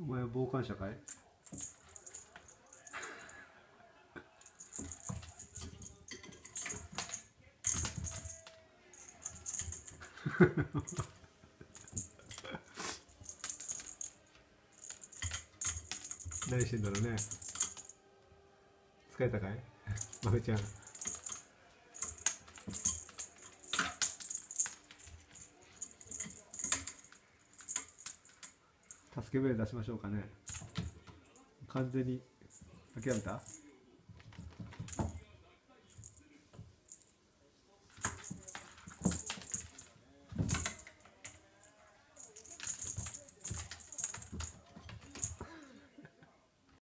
お前は傍観者かい？何してんだろうね。疲れたかい？まふちゃん。助け舟出しましょうかね。完全に諦めた？